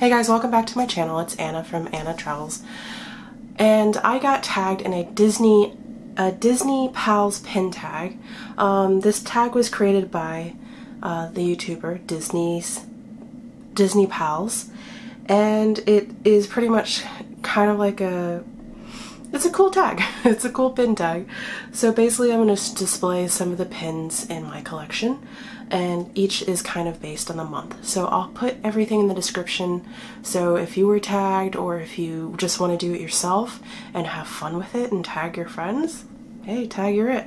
Hey guys, welcome back to my channel. It's Anna from Anna Travels. And I got tagged in a Disney a Disney Palz pin tag. Um, this tag was created by uh, the YouTuber Disney's Disney Palz. And it is pretty much kind of like a it's a cool tag. it's a cool pin tag. So basically I'm going to display some of the pins in my collection and each is kind of based on the month. So I'll put everything in the description. So if you were tagged or if you just want to do it yourself and have fun with it and tag your friends, hey, tag your it.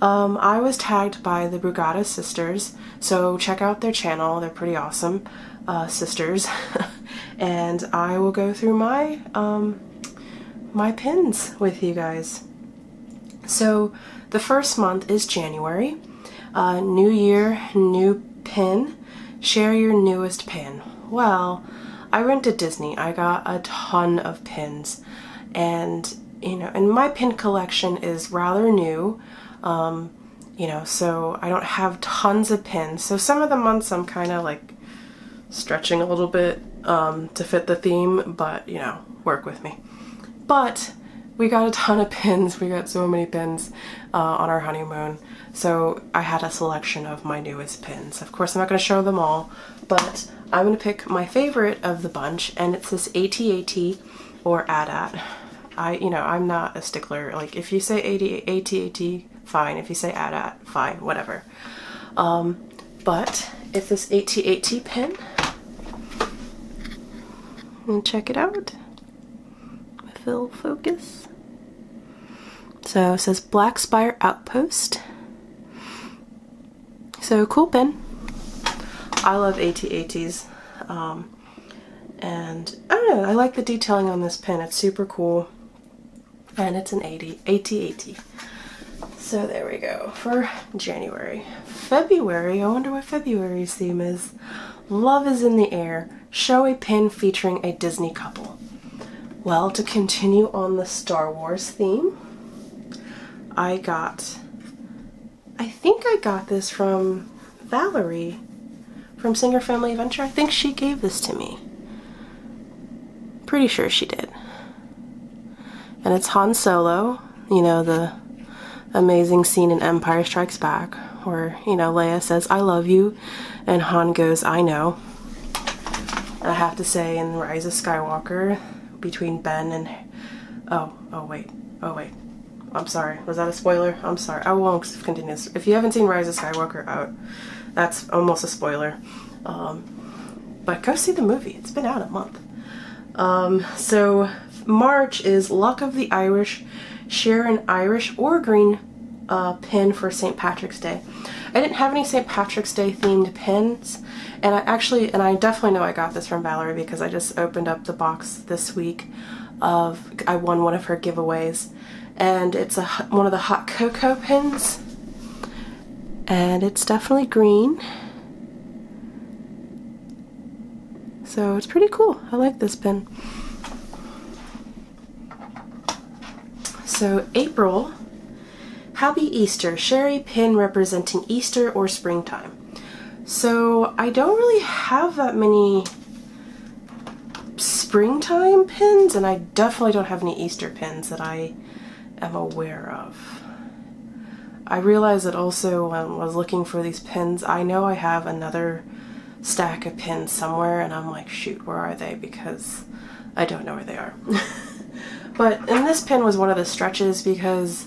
Um, I was tagged by the Brugato sisters, so check out their channel. They're pretty awesome uh, sisters. and I will go through my um, my pins with you guys. So the first month is January. Uh, new year, new pin. Share your newest pin. Well, I went to Disney. I got a ton of pins. And, you know, and my pin collection is rather new. Um, you know, so I don't have tons of pins. So some of the months I'm kind of like stretching a little bit um, to fit the theme, but, you know, work with me. But we got a ton of pins. We got so many pins uh, on our honeymoon. So I had a selection of my newest pins. Of course, I'm not going to show them all, but I'm going to pick my favorite of the bunch, and it's this AT-AT or AT-AT. I, you know, I'm not a stickler. Like, if you say AT-AT, fine. If you say AT-AT, fine, whatever. Um, but it's this AT-AT pin. And check it out fill focus. So it says Black Spire Outpost. So cool pin. I love AT-ATs. Um, and I don't know, I like the detailing on this pin. It's super cool. And it's an 80, AT-AT. So there we go for January. February, I wonder what February's theme is. Love is in the air. Show a pin featuring a Disney couple. Well, to continue on the Star Wars theme, I got, I think I got this from Valerie from Singer Family Adventure. I think she gave this to me. Pretty sure she did. And it's Han Solo, you know, the amazing scene in Empire Strikes Back where, you know, Leia says, I love you, and Han goes, I know. And I have to say, in Rise of Skywalker, between Ben and oh oh wait oh wait. I'm sorry. Was that a spoiler? I'm sorry. I won't continue if you haven't seen Rise of Skywalker out that's almost a spoiler. Um, but go see the movie. It's been out a month. Um, so March is Luck of the Irish. Share an Irish or green uh, pin for St. Patrick's Day I didn't have any St. Patrick's Day themed pins and I actually, and I definitely know I got this from Valerie because I just opened up the box this week of, I won one of her giveaways. And it's a one of the hot cocoa pins. And it's definitely green. So it's pretty cool. I like this pin. So April, Happy Easter, Sherry pin representing Easter or springtime. So I don't really have that many springtime pins and I definitely don't have any Easter pins that I am aware of. I realized that also when I was looking for these pins, I know I have another stack of pins somewhere and I'm like, shoot, where are they? Because I don't know where they are. but, and this pin was one of the stretches because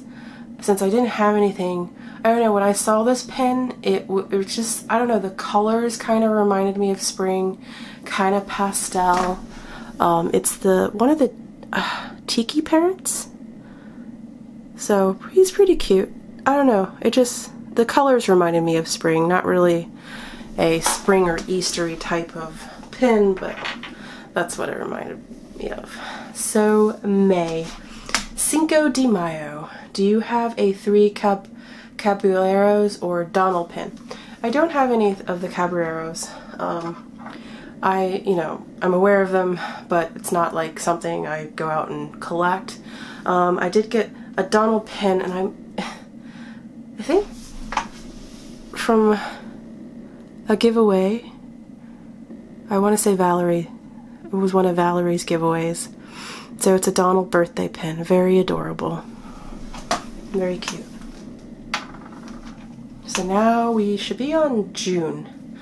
since I didn't have anything I don't know, when I saw this pen, it, it was just, I don't know, the colors kind of reminded me of spring, kind of pastel. Um, it's the, one of the uh, Tiki Parrots. So he's pretty cute. I don't know, it just, the colors reminded me of spring, not really a spring or Eastery type of pin, but that's what it reminded me of. So May, Cinco de Mayo. Do you have a three cup Caballeros or Donald pin. I don't have any of the Caballeros. Um, I, you know, I'm aware of them, but it's not like something I go out and collect. Um, I did get a Donald pin, and I'm, I think, from a giveaway. I want to say Valerie It was one of Valerie's giveaways. So it's a Donald birthday pin. Very adorable. Very cute. So now we should be on June.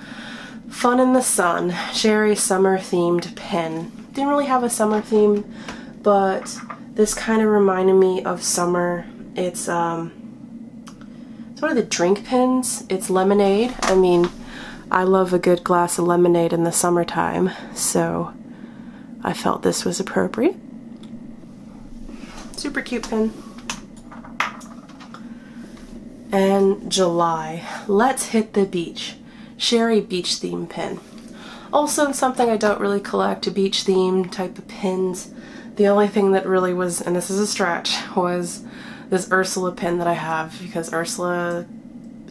Fun in the Sun, Sherry summer themed pin. Didn't really have a summer theme, but this kind of reminded me of summer. It's um it's one of the drink pins. It's lemonade. I mean, I love a good glass of lemonade in the summertime, so I felt this was appropriate. Super cute pin and July. Let's hit the beach. Sherry beach theme pin. Also something I don't really collect, a beach theme type of pins. The only thing that really was, and this is a stretch, was this Ursula pin that I have because Ursula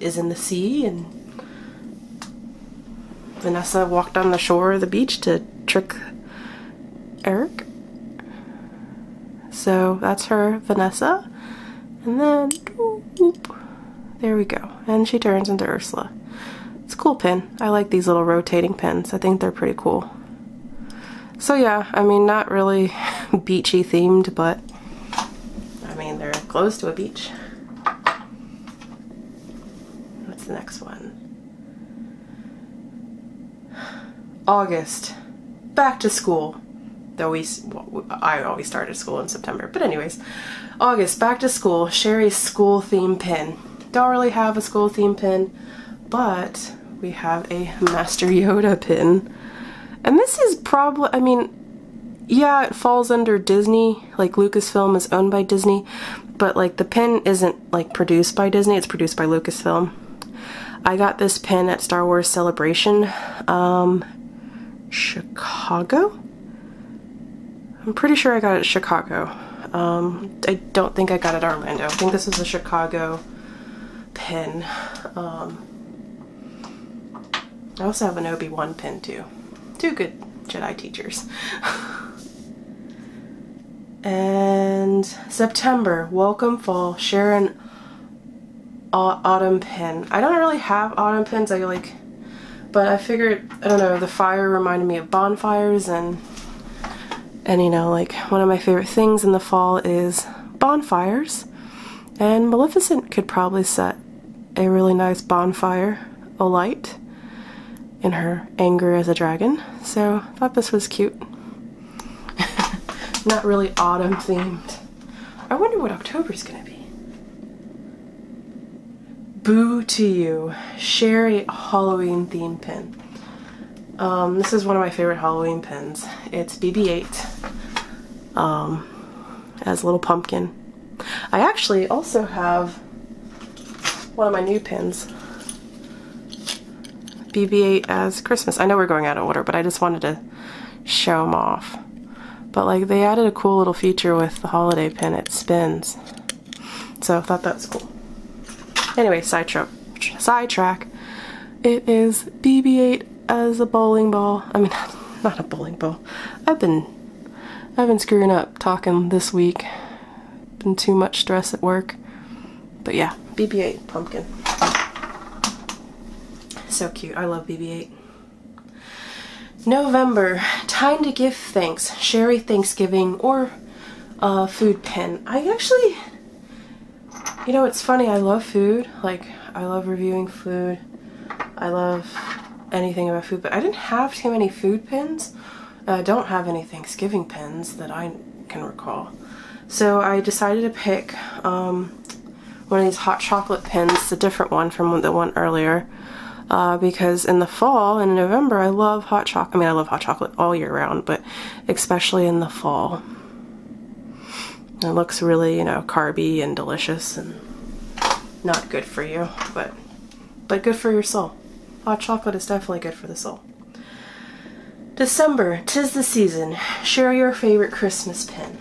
is in the sea and Vanessa walked on the shore of the beach to trick Eric. So that's her, Vanessa. And then, there we go. And she turns into Ursula. It's a cool pin. I like these little rotating pins. I think they're pretty cool. So yeah, I mean, not really beachy themed, but I mean, they're close to a beach. What's the next one? August. Back to school. Though we, well, I always started school in September. But anyways, August, back to school. Sherry's school theme pin. Don't really have a school theme pin, but we have a Master Yoda pin. And this is probably, I mean, yeah, it falls under Disney, like Lucasfilm is owned by Disney, but like the pin isn't like produced by Disney, it's produced by Lucasfilm. I got this pin at Star Wars Celebration, um, Chicago? I'm pretty sure I got it Chicago. Um, I don't think I got it Orlando. I think this is a Chicago pin. Um, I also have an Obi-Wan pin too. Two good Jedi teachers. and September, welcome fall, Sharon autumn pin. I don't really have autumn pins, I like, but I figured, I don't know, the fire reminded me of bonfires and, and you know, like one of my favorite things in the fall is bonfires. And Maleficent could probably set a really nice bonfire alight in her anger as a dragon. So I thought this was cute. Not really autumn themed. I wonder what October's gonna be. Boo to You, Sherry Halloween theme pin. Um, this is one of my favorite Halloween pins. It's BB-8 um, as a little pumpkin. I actually also have one of my new pins. BB-8 as Christmas. I know we're going out of order, but I just wanted to show them off. But like they added a cool little feature with the holiday pin. It spins. So I thought that was cool. Anyway, sidetrack. Sidetrack. It is BB-8 as a bowling ball. I mean, not a bowling ball. I've been, I've been screwing up talking this week. Been too much stress at work. But yeah, BB-8 pumpkin. So cute. I love BB-8. November, time to give thanks. Sherry Thanksgiving or uh, food pin. I actually, you know, it's funny. I love food. Like, I love reviewing food. I love anything about food, but I didn't have too many food pins. I don't have any Thanksgiving pins that I can recall. So I decided to pick um, one of these hot chocolate pins, a different one from the one earlier. Uh, because in the fall, in November, I love hot chocolate. I mean, I love hot chocolate all year round, but especially in the fall. It looks really, you know, carby and delicious and not good for you, but but good for your soul. Hot chocolate is definitely good for the soul. December, tis the season. Share your favorite Christmas pin.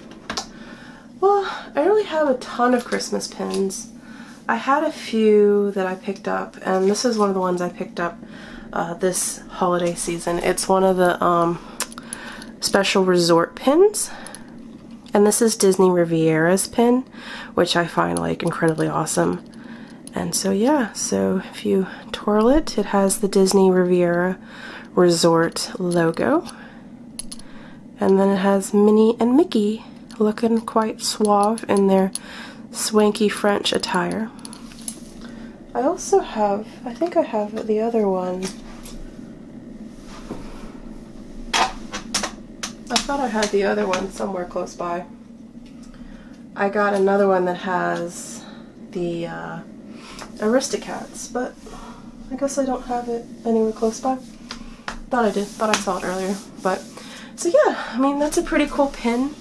Well, I really have a ton of Christmas pins. I had a few that I picked up, and this is one of the ones I picked up uh, this holiday season. It's one of the um, special resort pins, and this is Disney Riviera's pin, which I find like incredibly awesome. And so yeah, so if you twirl it, it has the Disney Riviera Resort logo. And then it has Minnie and Mickey looking quite suave in their swanky French attire. I also have, I think I have the other one. I thought I had the other one somewhere close by. I got another one that has the uh, Aristocats, but I guess I don't have it anywhere close by. Thought I did, thought I saw it earlier. But, so yeah, I mean, that's a pretty cool pin.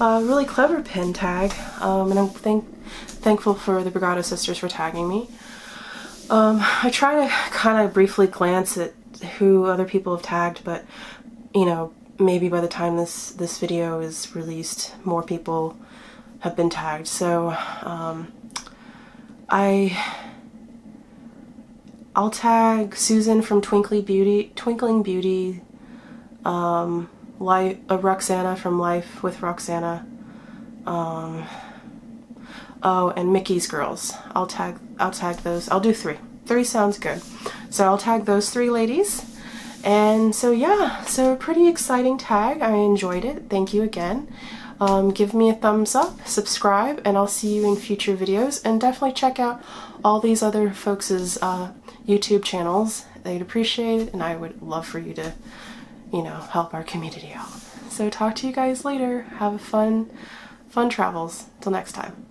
Uh, really clever pin tag, um, and I'm thank thankful for the Brugato sisters for tagging me. Um, I try to kind of briefly glance at who other people have tagged, but, you know, maybe by the time this, this video is released, more people have been tagged. So, um, I I'll tag Susan from Twinkly Beauty, Twinkling Beauty, um, Life, uh, Roxana from Life with Roxana, um, oh, and Mickey's Girls. I'll tag, I'll tag those. I'll do three. Three sounds good. So I'll tag those three ladies. And so yeah, so pretty exciting tag. I enjoyed it. Thank you again. Um, give me a thumbs up, subscribe, and I'll see you in future videos. And definitely check out all these other folks' uh, YouTube channels. They'd appreciate it, and I would love for you to, you know, help our community out. So talk to you guys later. Have fun, fun travels. Till next time.